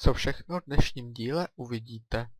Co všechno v dnešním díle uvidíte.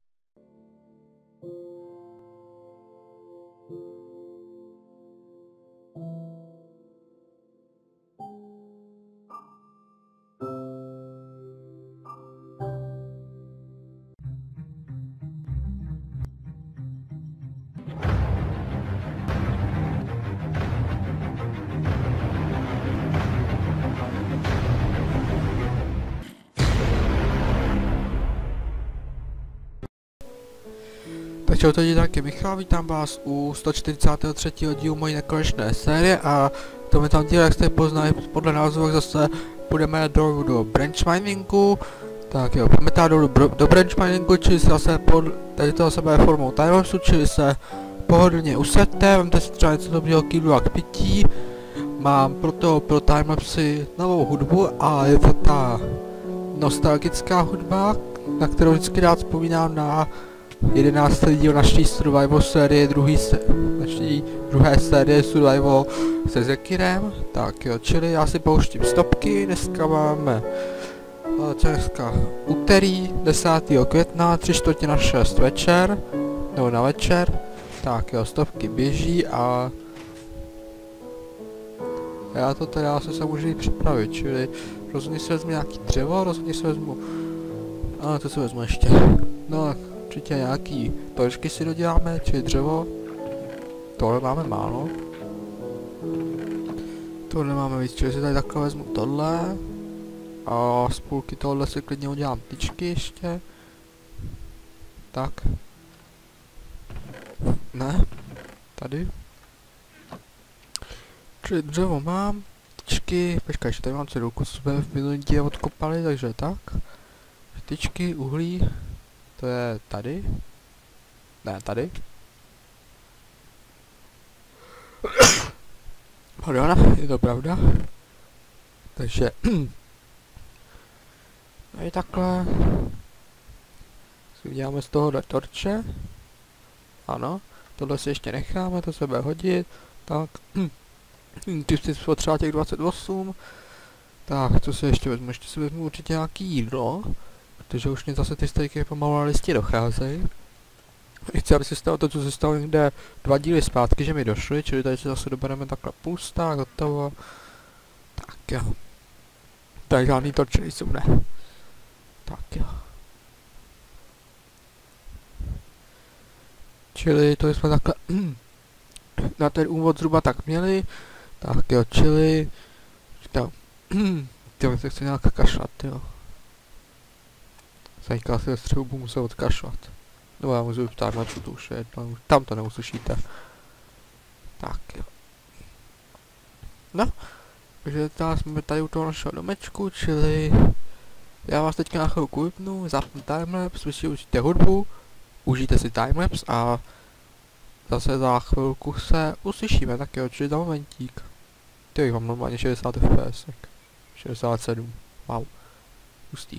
Čau, tady taky Michal, vítám vás u 143. dílu mojí nekonečné série a v tom tam díle, jak jste poznali podle názvu, jak zase půjdeme dolů do branch miningu. Tak jo, pamětá dolů bro- do branch miningu, čili se zase pod, tady to zase bude formou timelapsu, čili se pohodlně usaďte, vemte si třeba něco dobrého k a k pití. Mám proto pro timelapsy novou hudbu a je to ta nostalgická hudba, na kterou vždycky rád vzpomínám na 11. díl naší survival série, druhý se, naší druhé série survival se Zekirem. Tak jo, čili já si pouštím stopky, dneska máme co dneska úterý 10. května, 3 čtvrtě na 6 večer, nebo na večer. Tak jo, stopky běží a já to teda asi se můžu připravit, čili rozhodně si vezmu nějaký dřevo, rozhodně si vezmu, a to si vezmu ještě, no tak určitě nějaký točky si doděláme, či dřevo. Tohle máme málo. Tohle máme víc, čili si tady takhle vezmu tohle. A z půlky tohle si klidně udělám tyčky ještě. Tak. Ne. Tady. Čili dřevo mám. Tyčky, počkej, ještě tady mám cedulku, co jsme v minulý díle odkopali, takže tak. Tyčky, uhlí, to je tady? Ne, tady. Pardon, je to pravda. Takže... A i takhle. Si uděláme z tohohle torče. Ano. Tohle si ještě necháme, to se bude hodit. Tak. Ty si potřeba těch 28. Tak, co si ještě vezmu? Ještě si vezmu určitě nějaký jídlo. Protože už mě zase ty stejky pomalu na listě docházejí. Chci, aby se stalo to, co se stalo někde dva díly zpátky, že mi došly, čili tady se zase dobereme takhle pustá, gotovo. Tak jo. Tak žádný torče nejsou, ne. Tak jo. Čili to jsme takhle na ten úvod zhruba tak měli. Tak jo, čili... To, to se chce nějak kašlat, jo. Teďka si střehu budu muset odkašlat. No já můžu ptát na tu už je, tam to neuslyšíte. Tak jo. No, takže tady jsme tady u toho našeho domečku, čili já vás teďka na chvilku vypnu, zapnu timelapse, vy si užijte hudbu, užijte si timelapse a zase za chvilku se uslyšíme, tak jo, čili za momentík. Ty mám normálně 60 fps, 67, wow, hustý.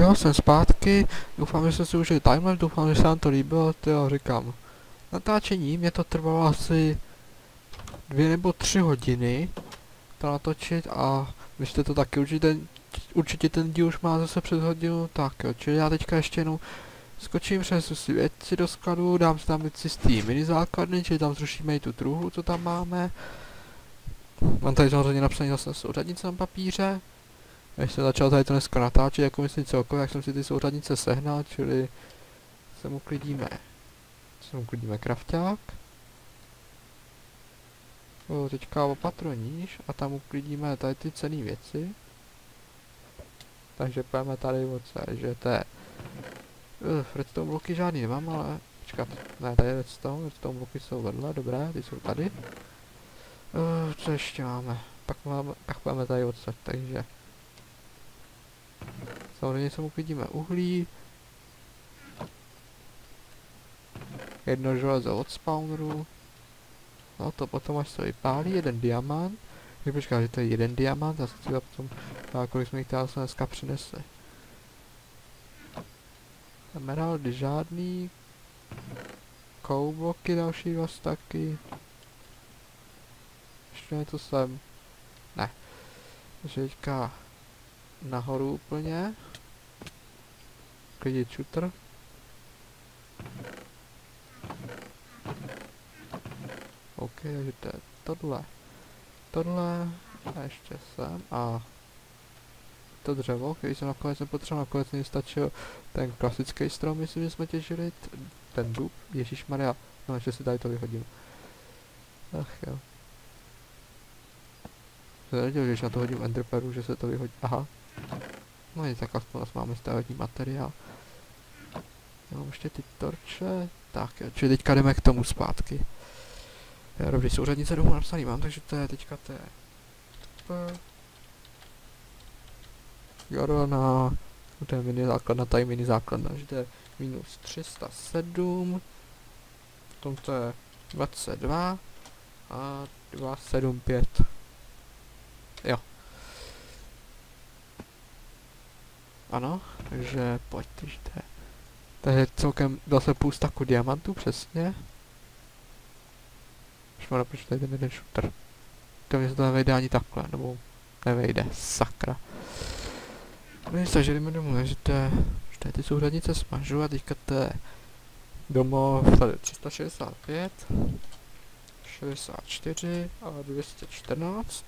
Jo, jsem zpátky, doufám, že jste si užili timer, doufám, že se vám to líbilo, to jo, říkám. Natáčení mě to trvalo asi dvě nebo tři hodiny to natočit a vy jste to taky určitě, určitě ten díl už má zase přes hodinu, tak jo, čili já teďka ještě jenom skočím přes si věci do skladu, dám si tam věci z té mini základny, čili tam zrušíme i tu druhu, co tam máme. Mám tady samozřejmě napsaný zase souřadnice na papíře. Když jsem začal tady to dneska natáčet, jako myslím celkově, jak jsem si ty souřadnice sehnal, čili se mu klidíme. Se mu klidíme krafták. O, teďka opatroníš a tam uklidíme tady ty cené věci. Takže pojeme tady oce, že to je... Uh, redstone bloky žádný nemám, ale... Počkat, ne, tady je redstone, redstone bloky jsou vedle, dobré, ty jsou tady. Uh, co ještě máme? Pak máme, pak pojeme tady odsaď, takže... Samozřejmě se uklidíme uhlí. Jedno železo od spawneru. No to potom až se vypálí, jeden diamant. Tak počká, že to je jeden diamant a se třeba potom, a kolik jsme jich teda dneska přinesli. Emeraldy žádný. Koubloky další dva staky. Ještě něco sem. Ne. Takže teďka nahoru úplně. Klidit shooter. OK, takže to je tohle. Tohle a ještě sem a to dřevo, který jsem nakonec nepotřeboval, nakonec mi stačil ten klasický strom, myslím, že jsme těžili, ten dub, Ježíš Maria, no ještě si tady to vyhodím. Ach jo. Zaradil, že když na to hodím enderperu, že se to vyhodí, aha. No nic, tak aspoň máme stavební materiál. Já mám ještě ty torče, tak jo, čili teďka jdeme k tomu zpátky. Já dobrý, souřadnice domů napsaný mám, takže to je teďka to je... Jorona, to je mini základna, tady mini základna, že to je minus 307, potom to je 22 a 275. Jo. Ano, takže pojď, když to je. To je celkem zase půl staku diamantů, přesně. Šmara, proč tady ten jeden shooter? To mě se to nevejde ani takhle, nebo nevejde, sakra. No takže jdeme domů, takže to je, tady ty souřadnice smažu a teďka to je domov tady 365, 64 a 214.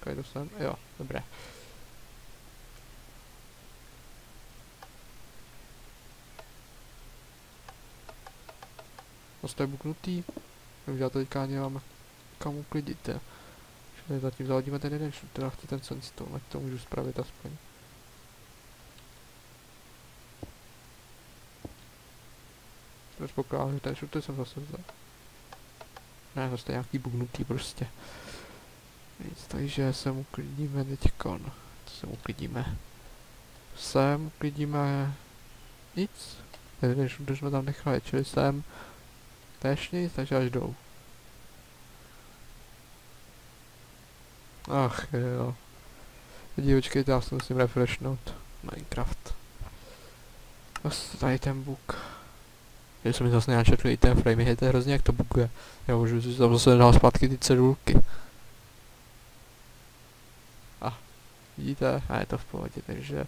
Kajdu sem, jo, dobré. Prostě je buknutý, já to teďka nemám kam uklidit. Čili zatím zahodíme ten jeden shooter a chci ten sandstone, ať to můžu spravit aspoň. Předpokládám, že ten shooter jsem zase vzal. Ne, zase nějaký bugnutý prostě. Nic, takže sem uklidíme teďkon. Co sem uklidíme? Sem uklidíme... Nic. Jeden shooter jsme tam nechali, čili sem... Tež nic, takže až dolů. Ach jo. Počkejte, já se musím refreshnout. Minecraft. Tady ten bug. Že jsem mi zase nějak i ten frame, je to hrozně jak to buguje. Já můžu si tam zase dál zpátky ty cedulky. A, vidíte? A je to v pohodě, takže...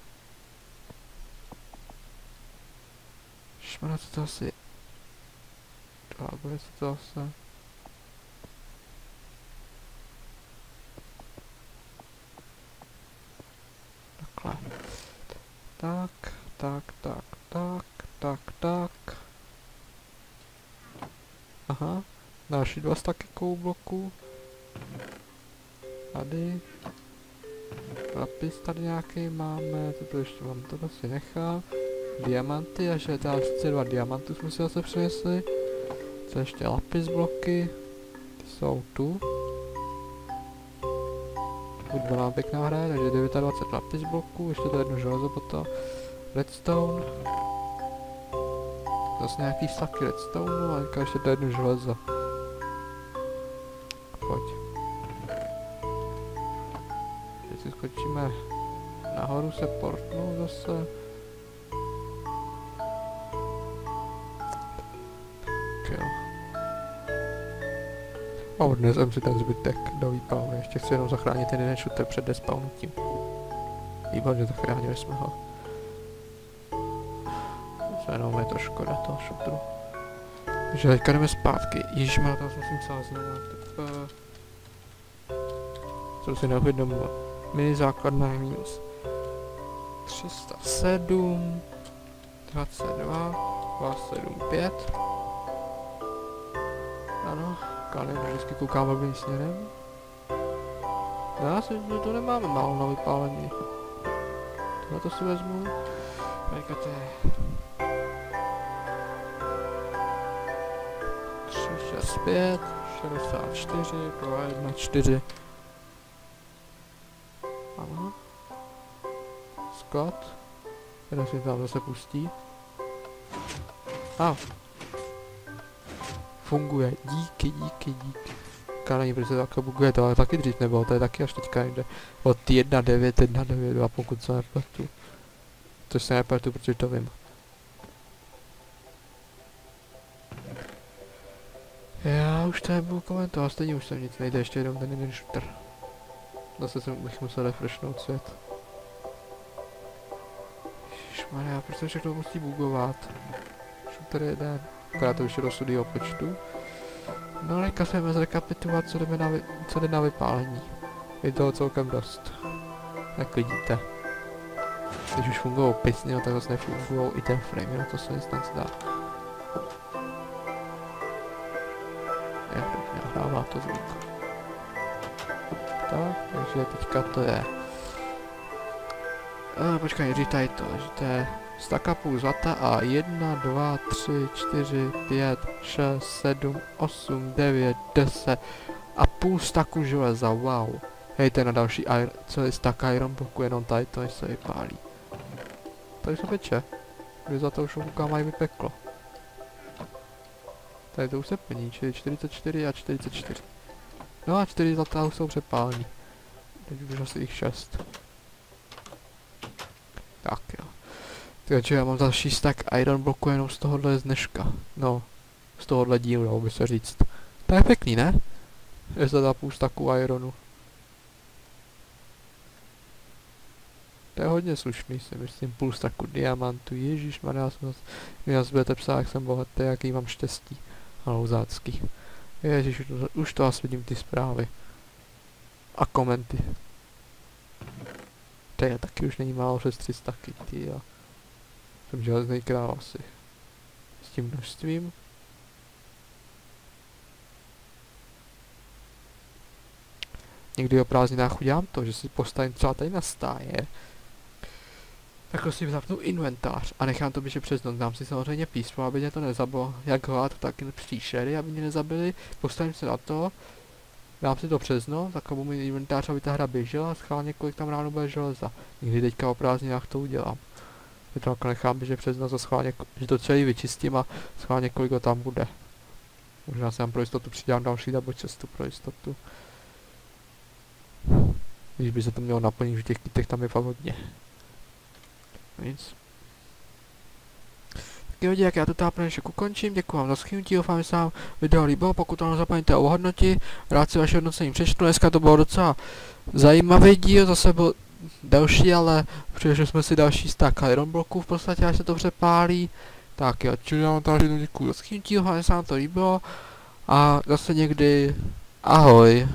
Šmana, to asi... To zase... takhle. Tak, tak, tak, tak, tak, tak. Aha, další dva staky bloků. Tady. Lapis tady nějaký máme, to ještě mám, to si nechám. Diamanty, až je další dva diamantů jsme si zase přinesli. Co ještě lapis bloky. Ty jsou tu. Hudba nám pěkná hraje, takže 29 lapis bloků, ještě to jedno železo potom. Redstone. Zase nějaký saky redstone, a teďka ještě to jedno železo. Pojď. Teď si skočíme nahoru se portnout zase. A odnesem si ten zbytek do výpalny. Ještě chci jenom zachránit ten jeden shooter před despawnutím. Výborně, zachránili jsme ho. Co jenom je to škoda toho shooteru. Takže teďka jdeme zpátky. Má tam musím psát znovu. Co si neuvědomil. Mini základná je minus 307 22 275 Koukali, vždycky koukáme blbým směrem. Dá se, že to nemáme málo na vypálení. Tohle to si vezmu. Teďka to je... 3, 6, 5, 64, 2, 1, 4. Ano. Scott. Jeden si tam zase pustí. A, ah funguje. Díky, díky, díky. není, protože to jako buguje to, ale taky dřív nebylo, to je taky až teďka někde od 1.9, 1.9 a pokud se nepletu. To se nepletu, protože to vím. Já už to nebudu komentovat, stejně už jsem nic nejde, ještě jenom ten jeden shooter. Zase jsem bych musel refreshnout svět. Ježišmarja, proč se všechno musí bugovat? Shooter jeden, akorát to už do studio počtu. No teďka jsme zrekapitulovat, co jdeme na, co jde na vypálení. Je toho celkem dost. Jak vidíte. Když už fungují pisny, no tak zase nefungují i ten frame, no to se nic dá. Jak to nahrává to zvuk. Tak, takže teďka to je. A, počkej, tady to, že to je staka půl zlata a 1, 2, 3, 4, 5, 6, 7, 8, 9, 10 a půl staku železa, wow. Hej, to je na další iron, co je stack iron bloku, jenom tady to, se vypálí. Tady se peče. Kdy za to už kouká mají vypeklo. Tady to už se plní, čili 44 a 44. No a 4 zlatá už jsou přepálení. Teď už asi jich 6. Tak jo. Takže já mám další stack iron bloku jenom z tohohle dneška. No, z tohohle dílu, dalo by se říct. To je pěkný, ne? Je to ta půl stacku ironu. To je hodně slušný, si myslím, půl stacku diamantu, ježíš já jsem vy nás budete psát, jak jsem bohatý, jaký mám štěstí. Halouzácký. Ježíš, už to asi vidím ty zprávy. A komenty. To je taky už není málo přes 300 ty jo. Jsem železný král asi. S tím množstvím. Někdy o prázdninách udělám to, že si postavím třeba tady na stáje. Tak si zapnu inventář a nechám to běžet přes noc. Dám si samozřejmě písmo, aby mě to nezabilo. Jak hlad, tak příšery, aby mě nezabili. Postavím se na to. Dám si to přes noc, tak mít inventář, aby ta hra běžela. Schválně kolik tam ráno bude železa. Někdy teďka o prázdninách to udělám. Je to jako nechám běžet přes noc a schválně, že to celý vyčistím a schválně kolik ho tam bude. Možná si tam pro jistotu přidám další double cestu pro jistotu. Když by se to mělo naplnit, že těch kytek tam je fakt hodně. Nic. Tak jo, jak já to tady dnešek ukončím, děkuji vám za schnutí, doufám, že se vám video líbilo, pokud to nezapomeňte o hodnoti, rád si vaše hodnocení přečtu, dneska to bylo docela zajímavý díl, zase byl delší, ale přišli jsme si další stack iron bloků v podstatě, až se to přepálí. Tak jo, čili já vám tady děkuji za doufám, že se vám to líbilo a zase někdy ahoj.